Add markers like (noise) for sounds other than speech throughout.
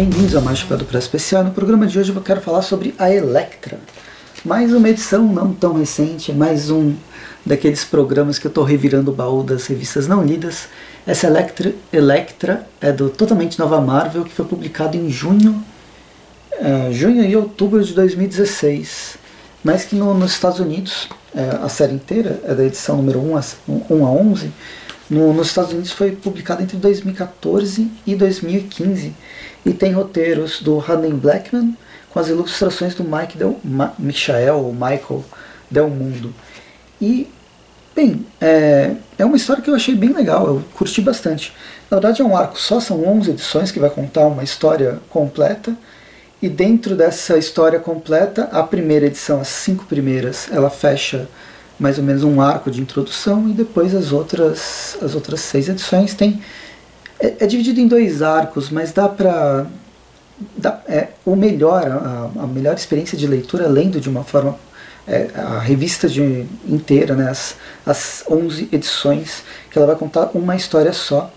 bem-vindos a Chapéu do Press Especial. No programa de hoje eu quero falar sobre a Electra. Mais uma edição não tão recente, mais um daqueles programas que eu estou revirando o baú das revistas não lidas. Essa Electra, Electra é do Totalmente Nova Marvel, que foi publicado em junho, uh, junho e outubro de 2016. Mas que no, nos Estados Unidos, uh, a série inteira é da edição número 1 a, 1 a 11, no, nos Estados Unidos foi publicado entre 2014 e 2015 e tem roteiros do Handen Blackman com as ilustrações do Mike Del, Ma, Michael Michael Del Mundo. E, bem, é, é uma história que eu achei bem legal, eu curti bastante. Na verdade é um arco só, são 11 edições que vai contar uma história completa. E dentro dessa história completa, a primeira edição, as cinco primeiras, ela fecha mais ou menos um arco de introdução e depois as outras, as outras seis edições tem é, é dividido em dois arcos, mas dá para é, o melhor a, a, melhor experiência de leitura lendo de uma forma é, a revista de, inteira, né, as, as 11 edições, que ela vai contar uma história só,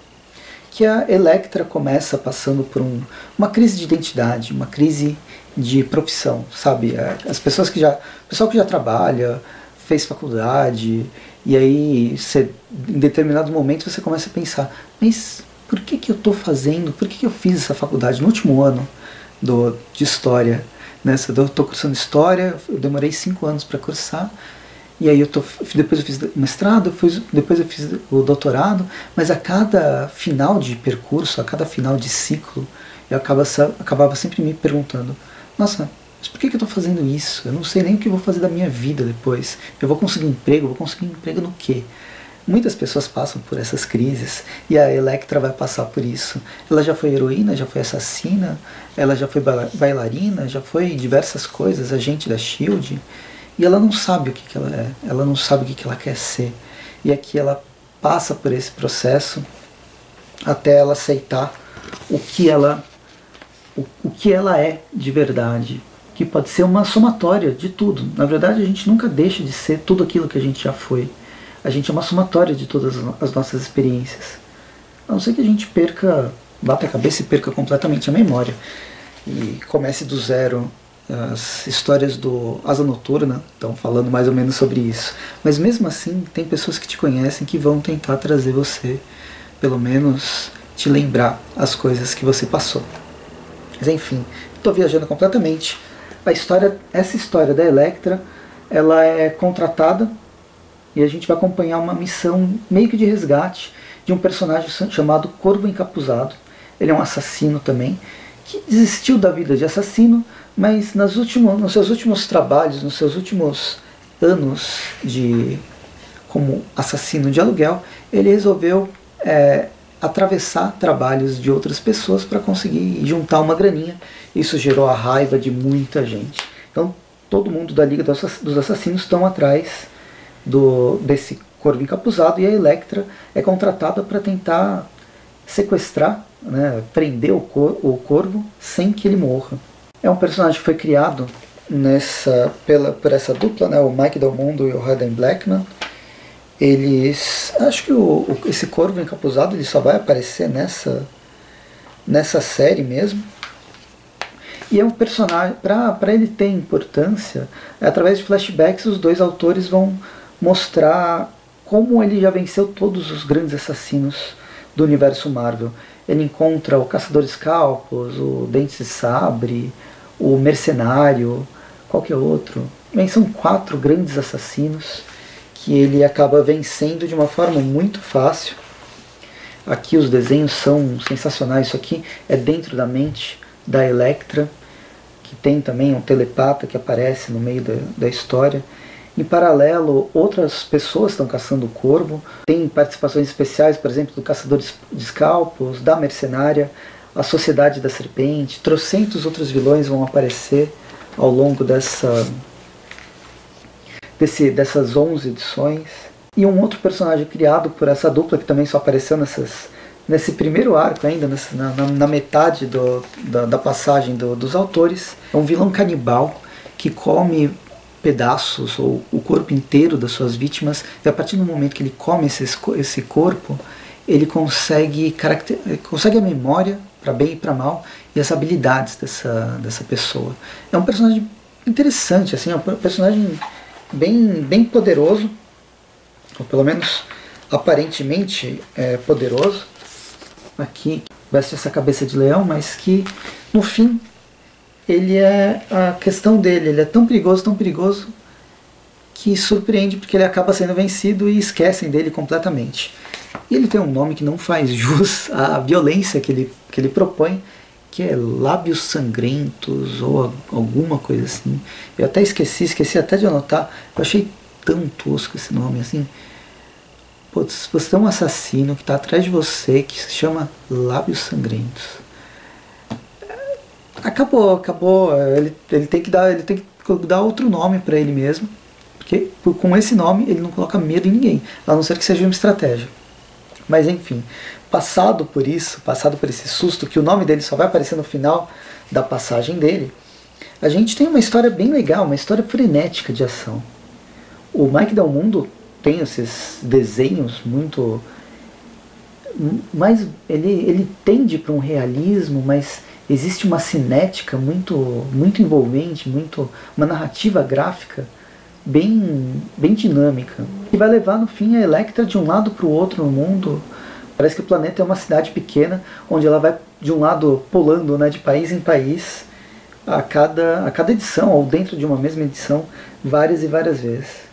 que a Electra começa passando por um, uma crise de identidade, uma crise de profissão, sabe? É, as pessoas que já, o pessoal que já trabalha, fez faculdade, e aí você, em determinado momento você começa a pensar, mas por que, que eu estou fazendo, por que, que eu fiz essa faculdade no último ano do, de História? Né? Eu estou cursando História, eu demorei cinco anos para cursar, e aí eu tô, depois eu fiz mestrado, depois, depois eu fiz o doutorado, mas a cada final de percurso, a cada final de ciclo, eu acabava, acabava sempre me perguntando, nossa, mas por que, eu estou fazendo isso? Eu não sei nem o que vou fazer da minha vida depois. Eu vou conseguir emprego? Vou conseguir emprego no quê? Muitas pessoas passam por essas crises e a Electra vai passar por isso. Ela já foi heroína, já foi assassina, ela já foi bailarina, já foi diversas coisas, agente da Shield, e ela não sabe o que, que ela é, ela não sabe o que, que ela quer ser. E aqui ela passa por esse processo até ela aceitar o que ela o, o que ela é de verdade, que pode ser uma somatória de tudo. Na verdade, a gente nunca deixa de ser tudo aquilo que a gente já foi. A gente é uma somatória de todas as nossas experiências. A não ser que a gente perca, bata a cabeça e perca completamente a memória. E comece do zero. As histórias do Asa Noturna estão falando mais ou menos sobre isso. Mas mesmo assim, tem pessoas que te conhecem que vão tentar trazer você, pelo menos te lembrar as coisas que você passou. Mas enfim, estou viajando completamente a história, essa história da Electra, ela é contratada e a gente vai acompanhar uma missão meio que de resgate de um personagem chamado Corvo Encapuzado. Ele é um assassino também, que desistiu da vida de assassino, mas nas últimos, nos seus últimos trabalhos, nos seus últimos anos de como assassino de aluguel, ele resolveu é, atravessar trabalhos de outras pessoas para conseguir juntar uma graninha. Isso gerou a raiva de muita gente. Então, todo mundo da Liga dos Assassinos estão atrás do, desse corvo encapuzado e a Electra é contratada para tentar sequestrar, né, prender o, cor, o corvo sem que ele morra. É um personagem que foi criado nessa, pela, por essa dupla, né, o Mike Del Mundo e o Hayden Blackman eles acho que o, o, esse corvo encapuzado ele só vai aparecer nessa nessa série mesmo. E é um personagem para ele ter importância é através de flashbacks os dois autores vão mostrar como ele já venceu todos os grandes assassinos do universo Marvel. Ele encontra o caçador de escalpos o dente de sabre o mercenário qualquer outro. Bem são quatro grandes assassinos que ele acaba vencendo de uma forma muito fácil. Aqui os desenhos são sensacionais. Isso aqui é dentro da mente da Electra, que tem também um telepata que aparece no meio da, da história. Em paralelo, outras pessoas estão caçando o corvo. Tem participações especiais, por exemplo, do Caçador de Escalpos, da Mercenária, a Sociedade da Serpente. Trocentos outros vilões vão aparecer ao longo dessa desse, dessas 11 edições. E um outro personagem criado por essa dupla, que também só apareceu nessas, nesse primeiro arco ainda, nessa, na, na, metade do, da, da passagem do, dos autores. É um vilão canibal que come pedaços ou o corpo inteiro das suas vítimas e a partir do momento que ele come esse, esse corpo ele consegue, consegue a memória para bem e para mal e as habilidades dessa, dessa pessoa. É um personagem interessante, assim, é um personagem bem, bem poderoso, ou pelo menos aparentemente é, poderoso. Aqui veste essa cabeça de leão, mas que no fim ele é a questão dele, ele é tão perigoso, tão perigoso que surpreende porque ele acaba sendo vencido e esquecem dele completamente. E ele tem um nome que não faz jus (laughs) à violência que ele, que ele propõe, que é Lábios Sangrentos ou alguma coisa assim. Eu até esqueci, esqueci até de anotar. Eu achei tão tosco esse nome assim. Putz, você tem um assassino que está atrás de você que se chama Lábios Sangrentos. Acabou, acabou. Ele, ele tem que dar, ele tem que dar outro nome para ele mesmo porque com esse nome ele não coloca medo em ninguém, a não ser que seja uma estratégia. Mas enfim, passado por isso, passado por esse susto, que o nome dele só vai aparecer no final da passagem dele, a gente tem uma história bem legal, uma história frenética de ação. O Mike Del Mundo tem esses desenhos muito. Mas ele, ele tende para um realismo, mas existe uma cinética muito, muito envolvente, muito uma narrativa gráfica bem, bem dinâmica. E vai levar no fim a Electra de um lado para o outro no mundo. Parece que o planeta é uma cidade pequena, onde ela vai de um lado pulando né, de país em país a cada, a cada edição, ou dentro de uma mesma edição, várias e várias vezes.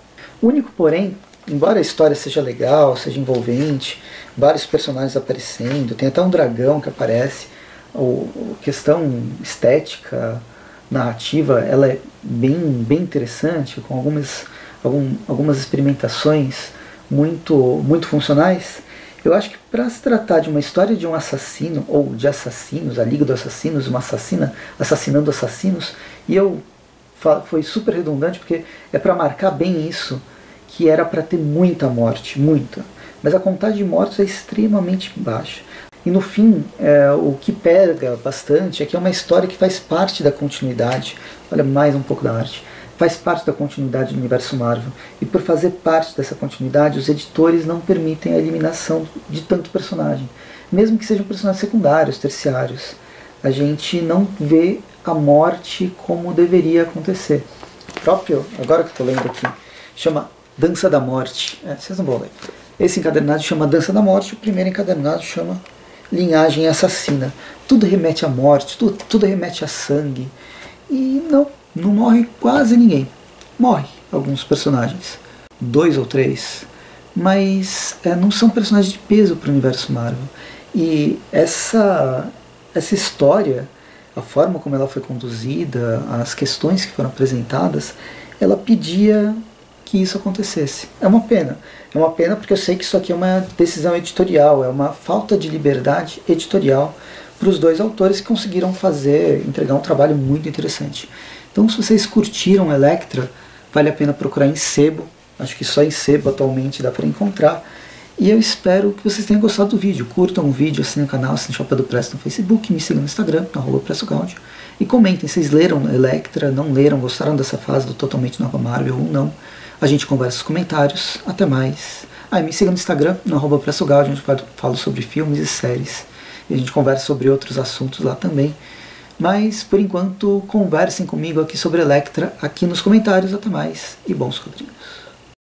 O único, porém, embora a história seja legal, seja envolvente, vários personagens aparecendo, tem até um dragão que aparece, a questão estética, narrativa, ela é bem, bem interessante, com algumas, algum, algumas experimentações muito, muito funcionais. Eu acho que para se tratar de uma história de um assassino, ou de assassinos, a Liga dos Assassinos, uma assassina assassinando assassinos, e eu foi super redundante porque é para marcar bem isso, que era para ter muita morte, muita. Mas a contagem de mortos é extremamente baixa. E no fim, é, o que pega bastante é que é uma história que faz parte da continuidade. Olha, mais um pouco da arte. Faz parte da continuidade do universo Marvel. E por fazer parte dessa continuidade, os editores não permitem a eliminação de tanto personagem. Mesmo que sejam personagens secundários, terciários. A gente não vê a morte como deveria acontecer. O próprio, agora que eu estou lendo aqui, chama Dança da Morte. É, vocês não vão ler. Esse encadernado chama Dança da Morte, o primeiro encadernado chama linhagem assassina. Tudo remete à morte, tudo, tudo remete a sangue. E não, não morre quase ninguém. Morre alguns personagens, dois ou três, mas é, não são personagens de peso para o universo Marvel. E essa, essa história, a forma como ela foi conduzida, as questões que foram apresentadas, ela pedia que isso acontecesse. É uma pena. É uma pena porque eu sei que isso aqui é uma decisão editorial, é uma falta de liberdade editorial para os dois autores que conseguiram fazer, entregar um trabalho muito interessante. Então, se vocês curtiram Electra, vale a pena procurar em sebo. Acho que só em sebo atualmente dá para encontrar. E eu espero que vocês tenham gostado do vídeo. Curtam o vídeo, assinem o canal, assinem o Chapéu do Presto no Facebook, me sigam no Instagram, no arroba. E comentem, vocês leram Electra, não leram, gostaram dessa fase do Totalmente Nova Marvel ou não. A gente conversa nos comentários. Até mais. Aí ah, me siga no Instagram, no arroba Pressogal, a gente fala sobre filmes e séries. E a gente conversa sobre outros assuntos lá também. Mas, por enquanto, conversem comigo aqui sobre Electra aqui nos comentários. Até mais e bons quadrinhos.